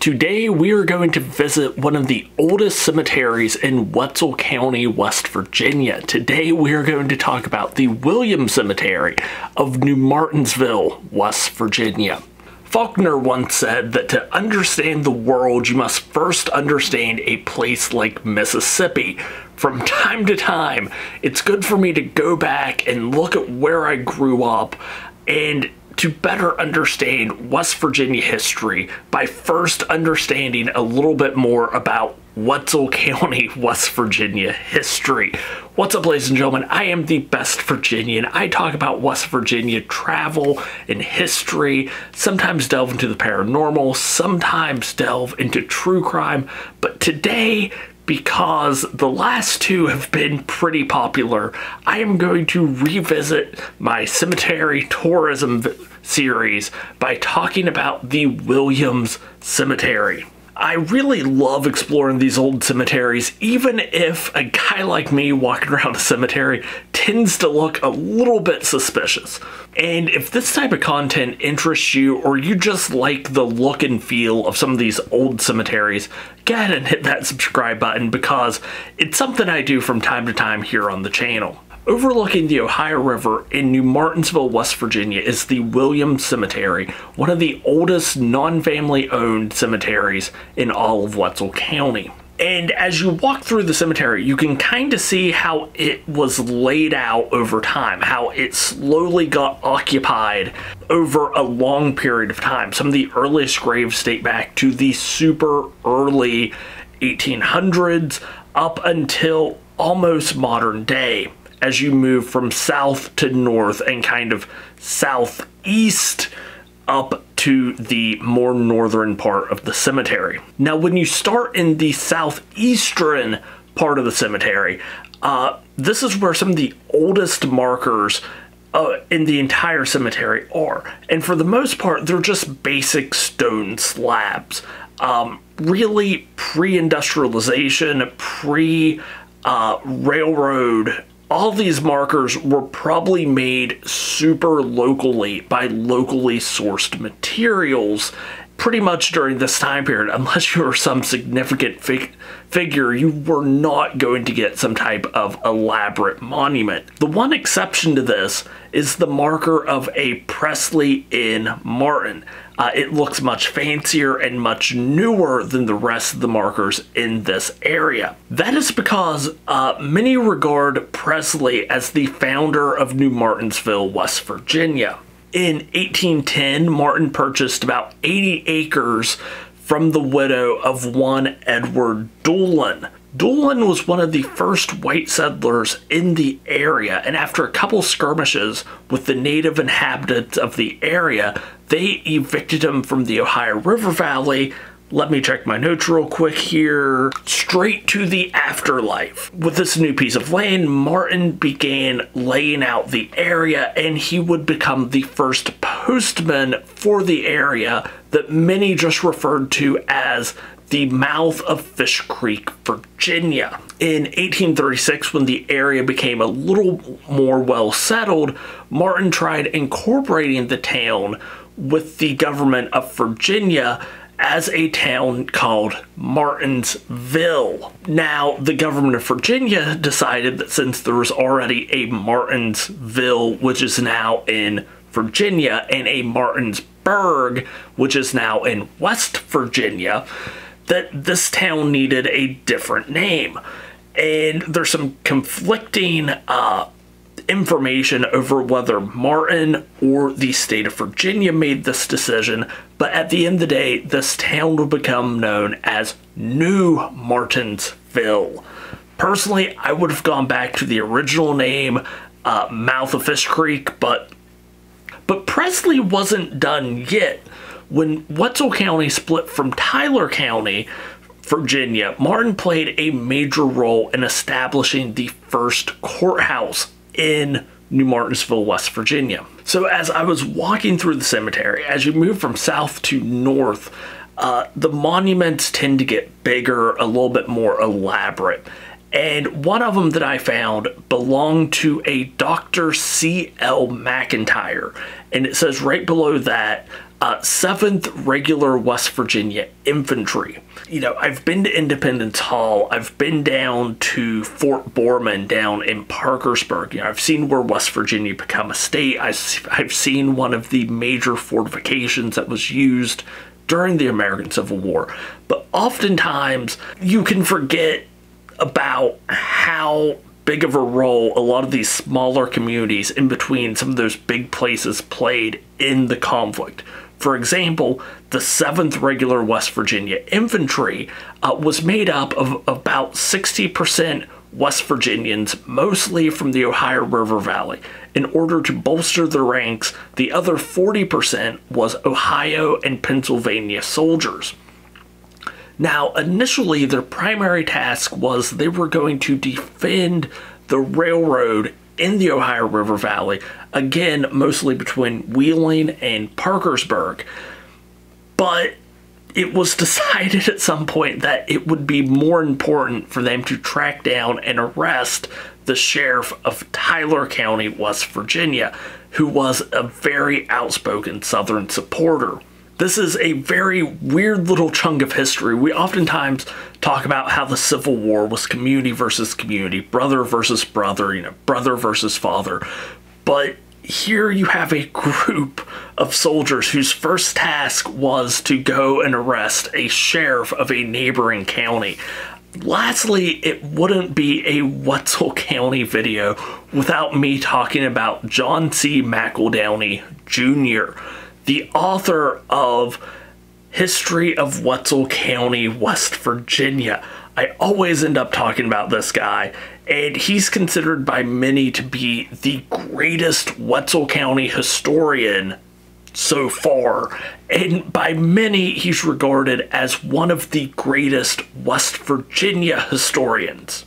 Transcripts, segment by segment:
Today we are going to visit one of the oldest cemeteries in Wetzel County, West Virginia. Today we are going to talk about the Williams Cemetery of New Martinsville, West Virginia. Faulkner once said that to understand the world, you must first understand a place like Mississippi. From time to time, it's good for me to go back and look at where I grew up and to better understand West Virginia history by first understanding a little bit more about Wetzel County, West Virginia history. What's up, ladies and gentlemen? I am the best Virginian. I talk about West Virginia travel and history, sometimes delve into the paranormal, sometimes delve into true crime, but today because the last two have been pretty popular, I am going to revisit my cemetery tourism series by talking about the Williams Cemetery. I really love exploring these old cemeteries, even if a guy like me walking around a cemetery tends to look a little bit suspicious. And if this type of content interests you, or you just like the look and feel of some of these old cemeteries, go ahead and hit that subscribe button because it's something I do from time to time here on the channel. Overlooking the Ohio River in New Martinsville, West Virginia is the Williams Cemetery, one of the oldest non-family owned cemeteries in all of Wetzel County. And as you walk through the cemetery, you can kind of see how it was laid out over time, how it slowly got occupied over a long period of time. Some of the earliest graves date back to the super early 1800s up until almost modern day as you move from south to north and kind of southeast up to the more northern part of the cemetery. Now, when you start in the southeastern part of the cemetery, uh, this is where some of the oldest markers uh, in the entire cemetery are. And for the most part, they're just basic stone slabs. Um, really pre industrialization, pre uh, railroad all these markers were probably made super locally by locally sourced materials pretty much during this time period unless you were some significant fig figure you were not going to get some type of elaborate monument the one exception to this is the marker of a Presley in Martin uh, it looks much fancier and much newer than the rest of the markers in this area. That is because uh, many regard Presley as the founder of New Martinsville, West Virginia. In 1810, Martin purchased about 80 acres from the widow of one Edward Doolin. Doolin was one of the first white settlers in the area, and after a couple skirmishes with the native inhabitants of the area, they evicted him from the Ohio River Valley. Let me check my notes real quick here. Straight to the afterlife. With this new piece of land, Martin began laying out the area and he would become the first postman for the area that many just referred to as the mouth of Fish Creek, Virginia. In 1836, when the area became a little more well settled, Martin tried incorporating the town with the government of Virginia as a town called Martinsville. Now, the government of Virginia decided that since there was already a Martinsville, which is now in Virginia, and a Martinsburg, which is now in West Virginia, that this town needed a different name. And there's some conflicting uh, information over whether Martin or the state of Virginia made this decision, but at the end of the day, this town would become known as New Martinsville. Personally, I would have gone back to the original name, uh, Mouth of Fish Creek, but but Presley wasn't done yet when Wetzel County split from Tyler County, Virginia, Martin played a major role in establishing the first courthouse in New Martinsville, West Virginia. So as I was walking through the cemetery, as you move from south to north, uh, the monuments tend to get bigger, a little bit more elaborate. And one of them that I found belonged to a Dr. C.L. McIntyre. And it says right below that, uh, 7th Regular West Virginia Infantry. You know, I've been to Independence Hall, I've been down to Fort Boreman down in Parkersburg. You know, I've seen where West Virginia become a state, I've, I've seen one of the major fortifications that was used during the American Civil War. But oftentimes, you can forget about how big of a role a lot of these smaller communities in between some of those big places played in the conflict. For example, the 7th Regular West Virginia Infantry uh, was made up of about 60% West Virginians, mostly from the Ohio River Valley. In order to bolster their ranks, the other 40% was Ohio and Pennsylvania soldiers. Now, initially, their primary task was they were going to defend the railroad in the Ohio River Valley, again, mostly between Wheeling and Parkersburg. But it was decided at some point that it would be more important for them to track down and arrest the sheriff of Tyler County, West Virginia, who was a very outspoken Southern supporter. This is a very weird little chunk of history. We oftentimes talk about how the Civil War was community versus community, brother versus brother, you know, brother versus father. But here you have a group of soldiers whose first task was to go and arrest a sheriff of a neighboring county. Lastly, it wouldn't be a Wetzel County video without me talking about John C. McEldowney Jr the author of History of Wetzel County, West Virginia. I always end up talking about this guy, and he's considered by many to be the greatest Wetzel County historian so far. And by many, he's regarded as one of the greatest West Virginia historians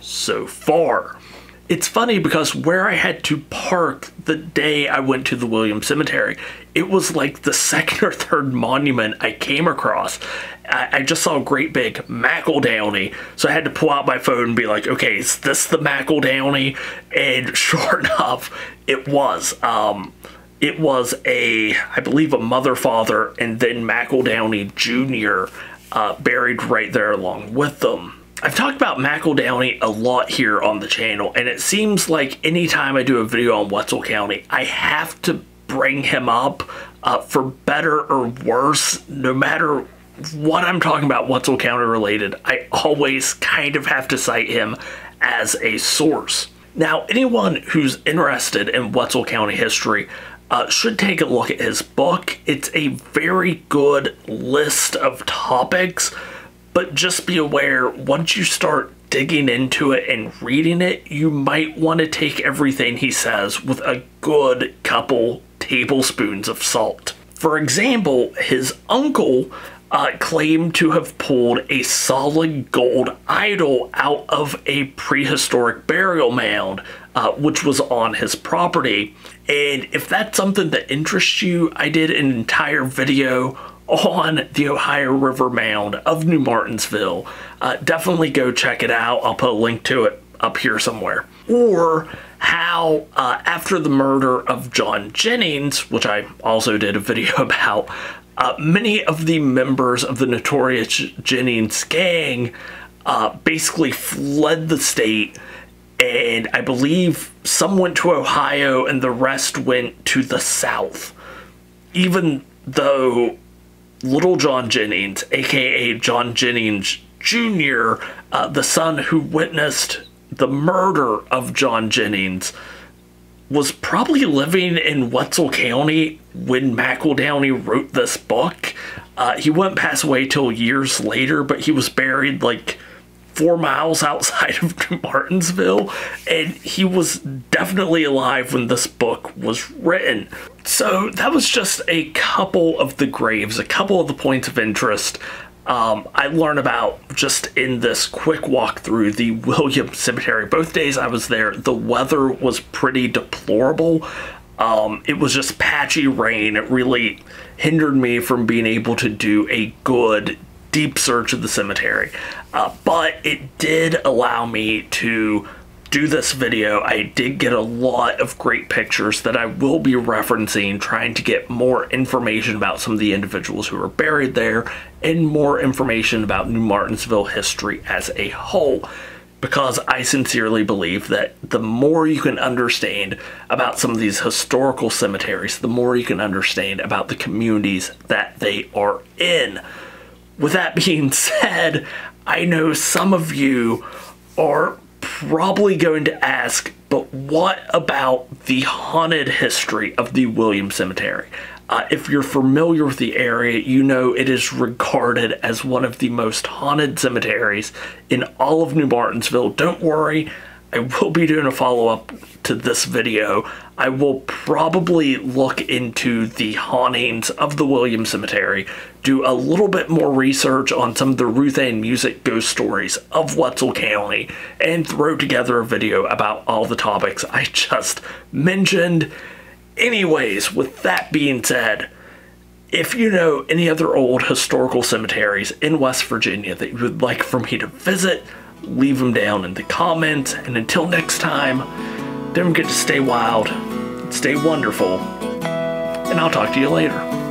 so far. It's funny because where I had to park the day I went to the Williams Cemetery, it was like the second or third monument I came across. I, I just saw a great big McEldowney, so I had to pull out my phone and be like, okay, is this the McEldowney? And sure enough, it was. Um, it was a, I believe, a mother, father, and then McEldowney Jr. Uh, buried right there along with them. I've talked about McEldowney a lot here on the channel, and it seems like anytime I do a video on Wetzel County, I have to bring him up uh, for better or worse, no matter what I'm talking about Wetzel County related, I always kind of have to cite him as a source. Now, anyone who's interested in Wetzel County history uh, should take a look at his book. It's a very good list of topics but just be aware once you start digging into it and reading it, you might want to take everything he says with a good couple tablespoons of salt. For example, his uncle uh, claimed to have pulled a solid gold idol out of a prehistoric burial mound, uh, which was on his property. And if that's something that interests you, I did an entire video on the Ohio River Mound of New Martinsville. Uh, definitely go check it out. I'll put a link to it up here somewhere. Or how, uh, after the murder of John Jennings, which I also did a video about, uh, many of the members of the notorious Jennings gang uh, basically fled the state. And I believe some went to Ohio and the rest went to the South. Even though Little John Jennings, aka John Jennings Jr., uh, the son who witnessed the murder of John Jennings, was probably living in Wetzel County when McEldowney wrote this book. Uh, he wouldn't pass away till years later, but he was buried like four miles outside of Martinsville, and he was definitely alive when this book was written. So that was just a couple of the graves, a couple of the points of interest um, I learned about just in this quick walk through the William Cemetery. Both days I was there, the weather was pretty deplorable. Um, it was just patchy rain. It really hindered me from being able to do a good deep search of the cemetery. Uh, but it did allow me to do this video, I did get a lot of great pictures that I will be referencing, trying to get more information about some of the individuals who are buried there and more information about New Martinsville history as a whole. Because I sincerely believe that the more you can understand about some of these historical cemeteries, the more you can understand about the communities that they are in. With that being said, I know some of you are probably going to ask, but what about the haunted history of the Williams Cemetery? Uh, if you're familiar with the area, you know it is regarded as one of the most haunted cemeteries in all of New Martinsville. Don't worry, I will be doing a follow up to this video. I will probably look into the hauntings of the Williams Cemetery, do a little bit more research on some of the Ruth Ann Musick ghost stories of Wetzel County, and throw together a video about all the topics I just mentioned. Anyways, with that being said, if you know any other old historical cemeteries in West Virginia that you would like for me to visit, leave them down in the comments. And until next time, don't forget to stay wild, stay wonderful, and I'll talk to you later.